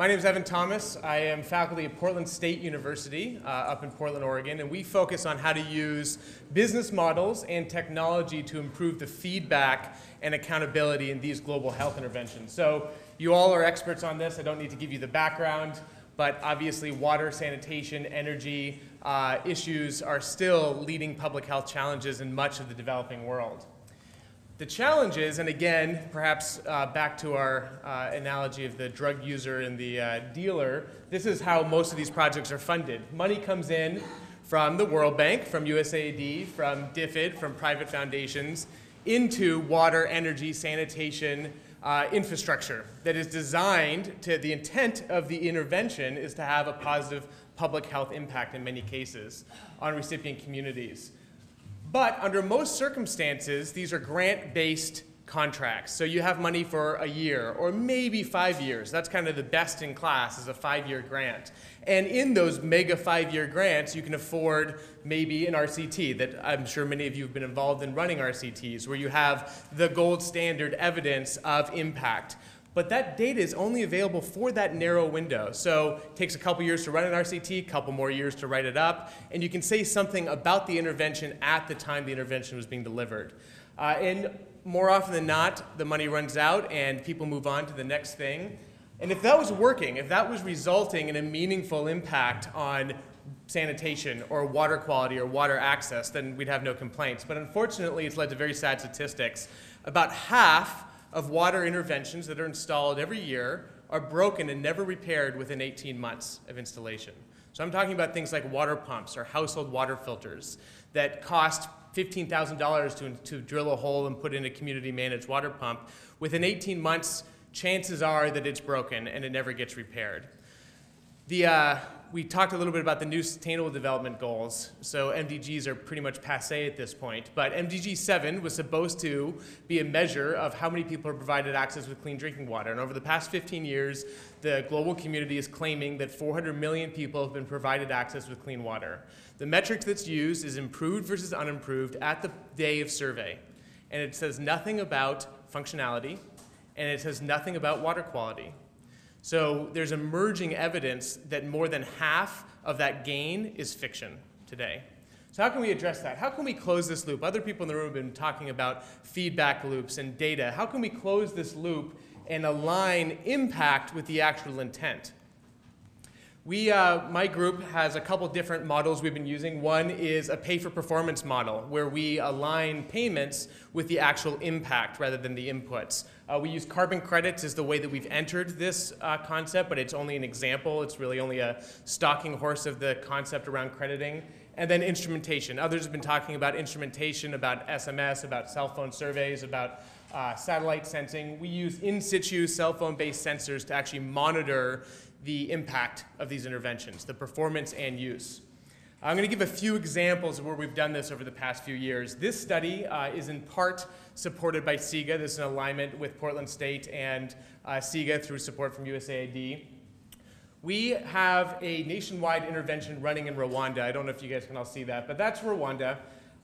my name is Evan Thomas. I am faculty at Portland State University uh, up in Portland, Oregon, and we focus on how to use business models and technology to improve the feedback and accountability in these global health interventions. So you all are experts on this. I don't need to give you the background, but obviously water, sanitation, energy uh, issues are still leading public health challenges in much of the developing world. The challenge is, and again, perhaps uh, back to our uh, analogy of the drug user and the uh, dealer, this is how most of these projects are funded. Money comes in from the World Bank, from USAID, from DFID, from private foundations, into water, energy, sanitation, uh, infrastructure that is designed to, the intent of the intervention is to have a positive public health impact in many cases on recipient communities. But under most circumstances, these are grant-based contracts. So you have money for a year or maybe five years. That's kind of the best in class is a five-year grant. And in those mega five-year grants, you can afford maybe an RCT that I'm sure many of you have been involved in running RCTs, where you have the gold standard evidence of impact. But that data is only available for that narrow window. So it takes a couple years to run an RCT, a couple more years to write it up, and you can say something about the intervention at the time the intervention was being delivered. Uh, and more often than not, the money runs out and people move on to the next thing. And if that was working, if that was resulting in a meaningful impact on sanitation or water quality or water access, then we'd have no complaints. But unfortunately, it's led to very sad statistics. About half of water interventions that are installed every year are broken and never repaired within 18 months of installation. So I'm talking about things like water pumps or household water filters that cost $15,000 to, to drill a hole and put in a community managed water pump. Within 18 months, chances are that it's broken and it never gets repaired. The, uh, we talked a little bit about the new Sustainable Development Goals. So MDGs are pretty much passe at this point. But MDG 7 was supposed to be a measure of how many people are provided access with clean drinking water. And over the past 15 years, the global community is claiming that 400 million people have been provided access with clean water. The metric that's used is improved versus unimproved at the day of survey. And it says nothing about functionality, and it says nothing about water quality. So there's emerging evidence that more than half of that gain is fiction today. So how can we address that? How can we close this loop? Other people in the room have been talking about feedback loops and data. How can we close this loop and align impact with the actual intent? We, uh, my group has a couple different models we've been using. One is a pay-for-performance model, where we align payments with the actual impact rather than the inputs. Uh, we use carbon credits as the way that we've entered this uh, concept, but it's only an example. It's really only a stalking horse of the concept around crediting. And then instrumentation. Others have been talking about instrumentation, about SMS, about cell phone surveys, about uh, satellite sensing. We use in situ cell phone based sensors to actually monitor the impact of these interventions, the performance and use. I'm going to give a few examples of where we've done this over the past few years. This study uh, is in part supported by CEGA. This is an alignment with Portland State and uh, CEGA through support from USAID. We have a nationwide intervention running in Rwanda. I don't know if you guys can all see that, but that's Rwanda.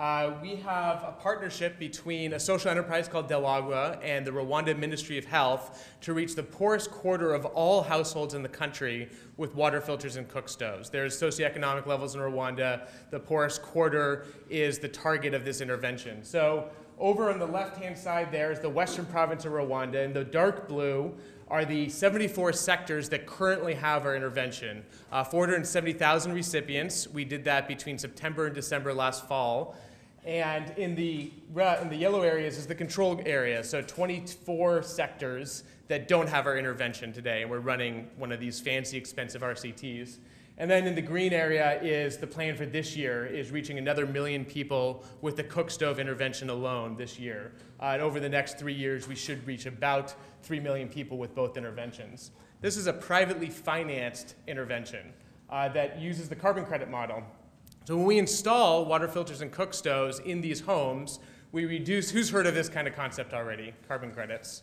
Uh, we have a partnership between a social enterprise called DelAgua and the Rwanda Ministry of Health to reach the poorest quarter of all households in the country with water filters and cook stoves. There's socioeconomic levels in Rwanda. The poorest quarter is the target of this intervention. So over on the left-hand side there is the western province of Rwanda. and the dark blue are the 74 sectors that currently have our intervention. Uh, 470,000 recipients. We did that between September and December last fall. And in the, in the yellow areas is the control area, so 24 sectors that don't have our intervention today, and we're running one of these fancy, expensive RCTs. And then in the green area is the plan for this year is reaching another million people with the cook stove intervention alone this year. Uh, and over the next three years, we should reach about 3 million people with both interventions. This is a privately financed intervention uh, that uses the carbon credit model. So when we install water filters and cook stoves in these homes, we reduce, who's heard of this kind of concept already, carbon credits?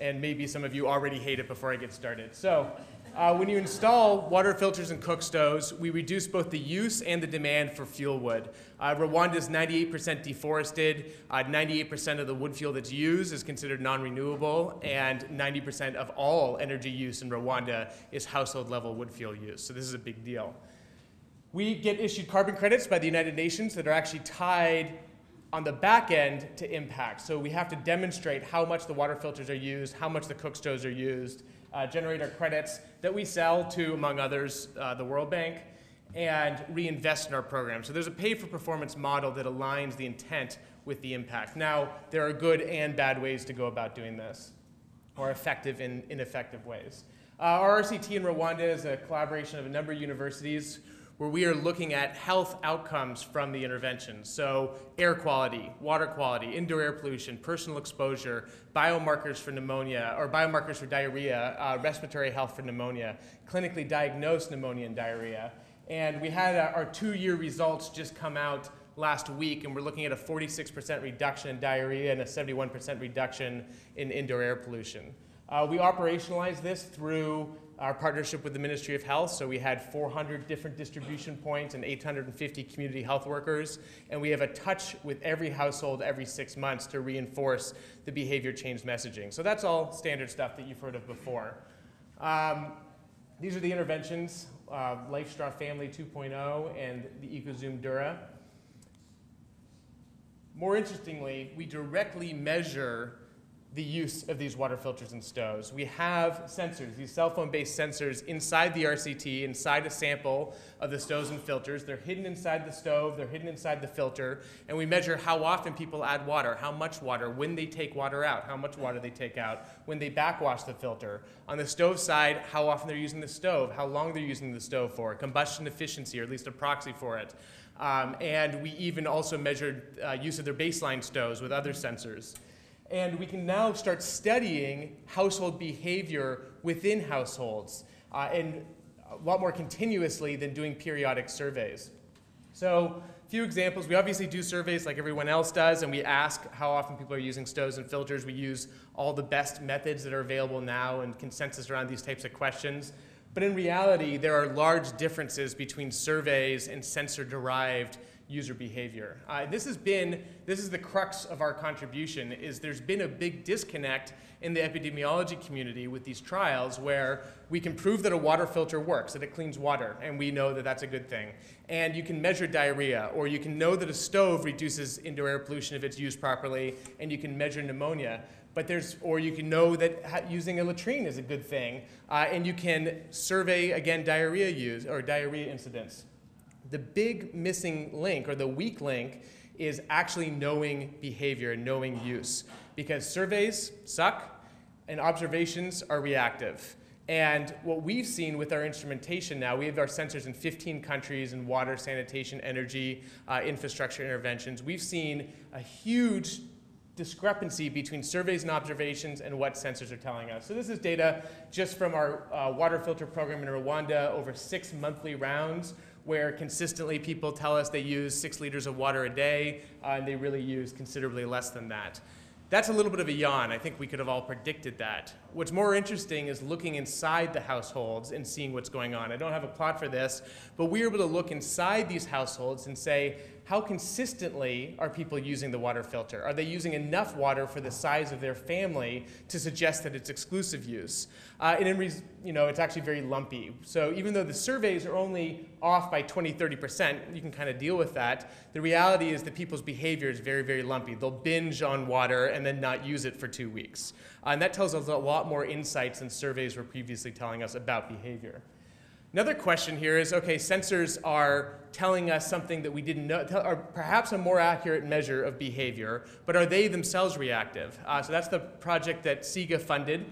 And maybe some of you already hate it before I get started. So Uh, when you install water filters and cook stoves, we reduce both the use and the demand for fuel wood. Uh, Rwanda is 98% deforested. 98% uh, of the wood fuel that's used is considered non-renewable, and 90% of all energy use in Rwanda is household level wood fuel use. So this is a big deal. We get issued carbon credits by the United Nations that are actually tied on the back end to impact. So we have to demonstrate how much the water filters are used, how much the cook stoves are used, uh, generate our credits that we sell to, among others, uh, the World Bank, and reinvest in our program. So there's a pay for performance model that aligns the intent with the impact. Now, there are good and bad ways to go about doing this, or effective and ineffective ways. Uh, our RCT in Rwanda is a collaboration of a number of universities where we are looking at health outcomes from the intervention. So air quality, water quality, indoor air pollution, personal exposure, biomarkers for pneumonia, or biomarkers for diarrhea, uh, respiratory health for pneumonia, clinically diagnosed pneumonia and diarrhea. And we had uh, our two-year results just come out last week, and we're looking at a 46% reduction in diarrhea and a 71% reduction in indoor air pollution. Uh, we operationalized this through our partnership with the Ministry of Health. So we had 400 different distribution points and 850 community health workers. And we have a touch with every household every six months to reinforce the behavior change messaging. So that's all standard stuff that you've heard of before. Um, these are the interventions, uh, LifeStraw Family 2.0 and the EcoZoom Dura. More interestingly, we directly measure the use of these water filters and stoves. We have sensors, these cell phone based sensors inside the RCT, inside a sample of the stoves and filters. They're hidden inside the stove, they're hidden inside the filter, and we measure how often people add water, how much water, when they take water out, how much water they take out, when they backwash the filter. On the stove side, how often they're using the stove, how long they're using the stove for, combustion efficiency, or at least a proxy for it. Um, and we even also measured uh, use of their baseline stoves with other sensors. And we can now start studying household behavior within households uh, and a lot more continuously than doing periodic surveys. So a few examples. We obviously do surveys like everyone else does, and we ask how often people are using stoves and filters. We use all the best methods that are available now and consensus around these types of questions. But in reality, there are large differences between surveys and sensor-derived user behavior. Uh, this has been, this is the crux of our contribution, is there's been a big disconnect in the epidemiology community with these trials where we can prove that a water filter works, that it cleans water, and we know that that's a good thing. And you can measure diarrhea, or you can know that a stove reduces indoor air pollution if it's used properly, and you can measure pneumonia. But there's, or you can know that using a latrine is a good thing, uh, and you can survey, again, diarrhea use, or diarrhea incidents. The big missing link or the weak link is actually knowing behavior and knowing use because surveys suck and observations are reactive. And what we've seen with our instrumentation now, we have our sensors in 15 countries in water, sanitation, energy, uh, infrastructure interventions. We've seen a huge discrepancy between surveys and observations and what sensors are telling us. So this is data just from our uh, water filter program in Rwanda over six monthly rounds where consistently people tell us they use six liters of water a day, uh, and they really use considerably less than that. That's a little bit of a yawn. I think we could have all predicted that. What's more interesting is looking inside the households and seeing what's going on. I don't have a plot for this, but we were able to look inside these households and say, how consistently are people using the water filter? Are they using enough water for the size of their family to suggest that it's exclusive use? Uh, and in you know, it's actually very lumpy. So even though the surveys are only off by 20, 30%, you can kind of deal with that. The reality is that people's behavior is very, very lumpy. They'll binge on water and then not use it for two weeks. Uh, and that tells us a lot more insights than surveys were previously telling us about behavior. Another question here is, okay, sensors are telling us something that we didn't know, or perhaps a more accurate measure of behavior, but are they themselves reactive? Uh, so that's the project that CEGA funded.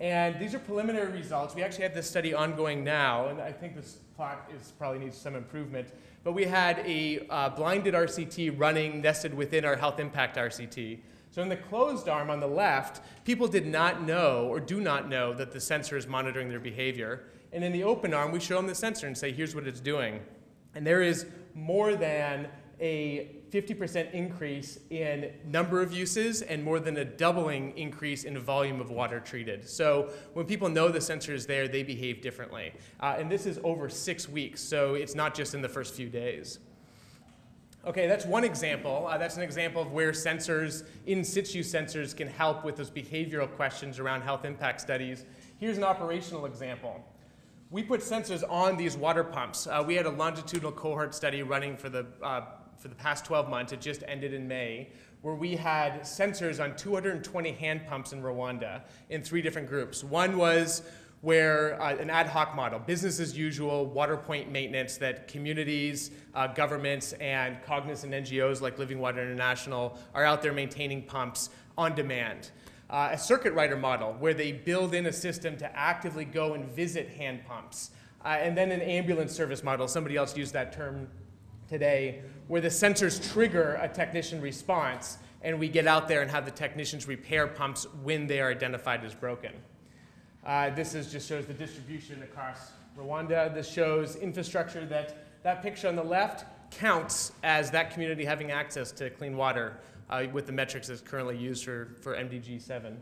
And these are preliminary results. We actually have this study ongoing now, and I think this plot is, probably needs some improvement. But we had a uh, blinded RCT running nested within our health impact RCT. So in the closed arm on the left, people did not know or do not know that the sensor is monitoring their behavior. And in the open arm, we show them the sensor and say, here's what it's doing. And there is more than a 50% increase in number of uses and more than a doubling increase in volume of water treated. So when people know the sensor is there, they behave differently. Uh, and this is over six weeks, so it's not just in the first few days. Okay, that's one example. Uh, that's an example of where sensors, in situ sensors, can help with those behavioral questions around health impact studies. Here's an operational example. We put sensors on these water pumps. Uh, we had a longitudinal cohort study running for the uh, for the past 12 months, it just ended in May, where we had sensors on 220 hand pumps in Rwanda in three different groups. One was where uh, an ad hoc model, business as usual, water point maintenance that communities, uh, governments, and cognizant NGOs like Living Water International are out there maintaining pumps on demand. Uh, a circuit rider model where they build in a system to actively go and visit hand pumps. Uh, and then an ambulance service model, somebody else used that term today, where the sensors trigger a technician response and we get out there and have the technicians repair pumps when they are identified as broken. Uh, this is, just shows the distribution across Rwanda. This shows infrastructure that that picture on the left counts as that community having access to clean water uh, with the metrics that's currently used for, for MDG 7.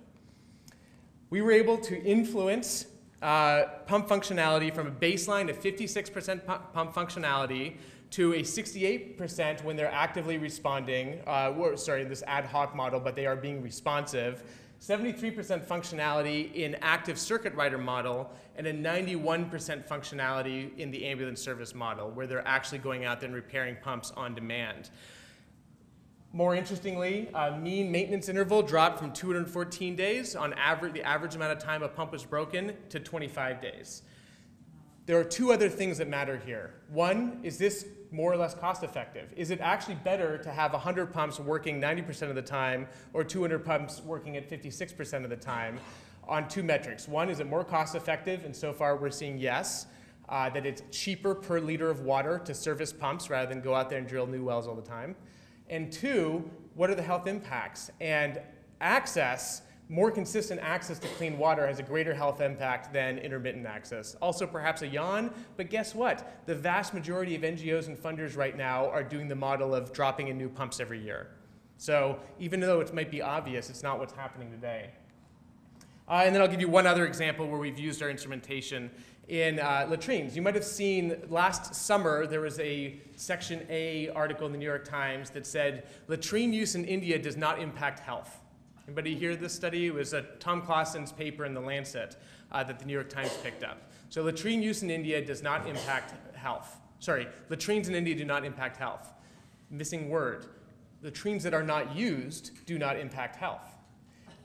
We were able to influence uh, pump functionality from a baseline of 56% pump functionality to a 68% when they're actively responding, uh, or, sorry, this ad hoc model, but they are being responsive. 73% functionality in active circuit rider model, and a 91% functionality in the ambulance service model, where they're actually going out there and repairing pumps on demand. More interestingly, uh, mean maintenance interval dropped from 214 days on average, the average amount of time a pump was broken, to 25 days. There are two other things that matter here. One, is this more or less cost effective? Is it actually better to have 100 pumps working 90% of the time or 200 pumps working at 56% of the time on two metrics? One, is it more cost effective? And so far we're seeing yes, uh, that it's cheaper per liter of water to service pumps rather than go out there and drill new wells all the time. And two, what are the health impacts? And access more consistent access to clean water has a greater health impact than intermittent access. Also, perhaps a yawn, but guess what? The vast majority of NGOs and funders right now are doing the model of dropping in new pumps every year. So, even though it might be obvious, it's not what's happening today. Uh, and then I'll give you one other example where we've used our instrumentation in uh, latrines. You might have seen last summer there was a Section A article in the New York Times that said latrine use in India does not impact health. Anybody hear this study? It was a Tom Clasen's paper in The Lancet uh, that the New York Times picked up. So latrine use in India does not impact health. Sorry, latrines in India do not impact health. Missing word. Latrines that are not used do not impact health.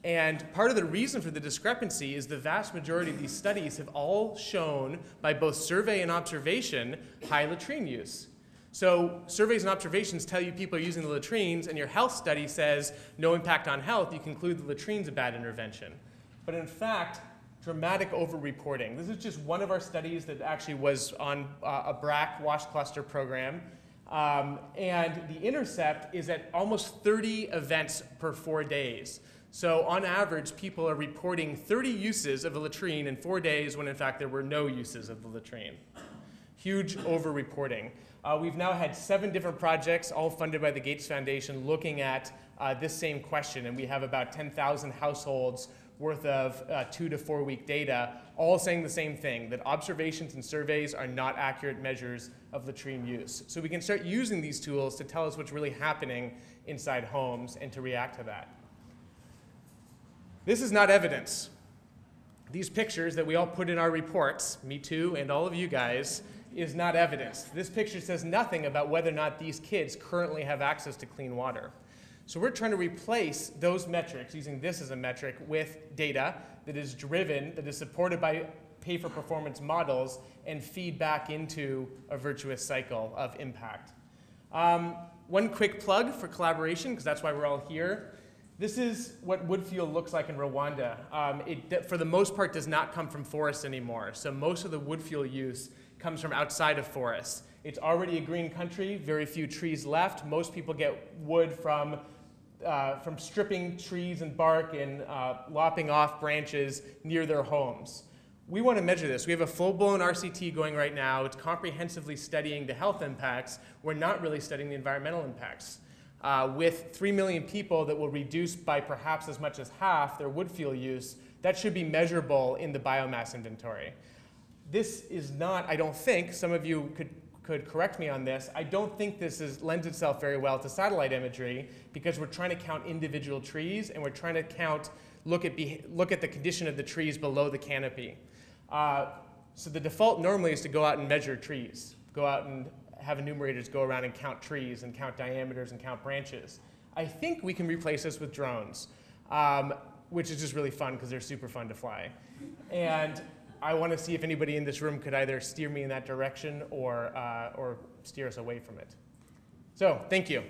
And part of the reason for the discrepancy is the vast majority of these studies have all shown, by both survey and observation, high latrine use. So surveys and observations tell you people are using the latrines, and your health study says no impact on health. You conclude the latrine's a bad intervention. But in fact, dramatic overreporting. This is just one of our studies that actually was on uh, a BRAC wash cluster program. Um, and the intercept is at almost 30 events per four days. So on average, people are reporting 30 uses of a latrine in four days when in fact there were no uses of the latrine. Huge overreporting. Uh, we've now had seven different projects, all funded by the Gates Foundation, looking at uh, this same question, and we have about 10,000 households worth of uh, two to four week data, all saying the same thing, that observations and surveys are not accurate measures of latrine use. So we can start using these tools to tell us what's really happening inside homes and to react to that. This is not evidence. These pictures that we all put in our reports, me too, and all of you guys, is not evidence. This picture says nothing about whether or not these kids currently have access to clean water. So we're trying to replace those metrics, using this as a metric, with data that is driven, that is supported by pay for performance models, and feed back into a virtuous cycle of impact. Um, one quick plug for collaboration, because that's why we're all here. This is what wood fuel looks like in Rwanda. Um, it, for the most part, does not come from forests anymore. So most of the wood fuel use comes from outside of forests. It's already a green country, very few trees left. Most people get wood from, uh, from stripping trees and bark and uh, lopping off branches near their homes. we want to measure this. We have a full-blown RCT going right now. It's comprehensively studying the health impacts. We're not really studying the environmental impacts. Uh, with 3 million people that will reduce by perhaps as much as half their wood fuel use, that should be measurable in the biomass inventory. This is not, I don't think, some of you could, could correct me on this, I don't think this is, lends itself very well to satellite imagery because we're trying to count individual trees and we're trying to count, look at, look at the condition of the trees below the canopy. Uh, so the default normally is to go out and measure trees, go out and have enumerators go around and count trees and count diameters and count branches. I think we can replace this with drones, um, which is just really fun because they're super fun to fly. And I want to see if anybody in this room could either steer me in that direction or, uh, or steer us away from it. So, thank you.